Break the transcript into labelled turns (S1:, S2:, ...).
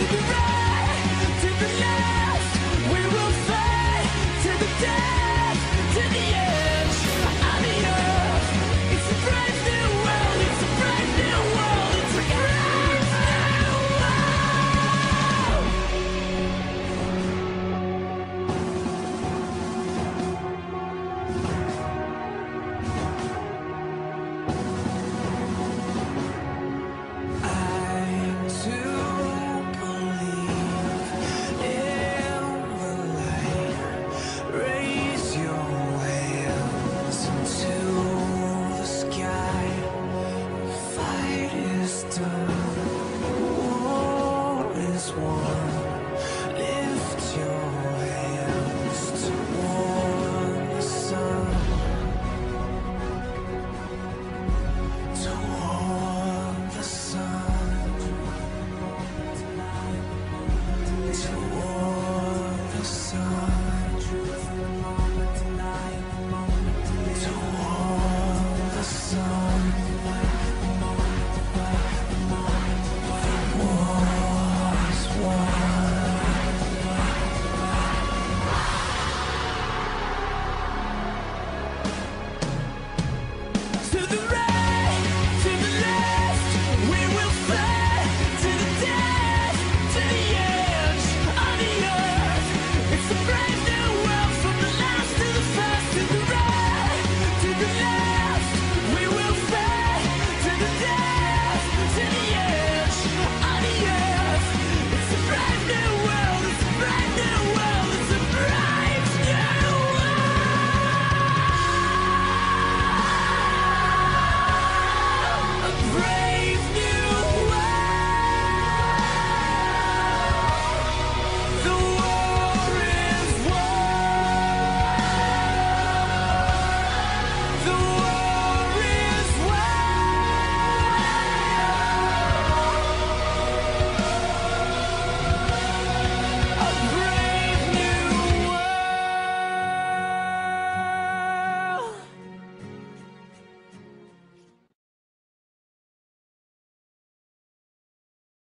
S1: to be right.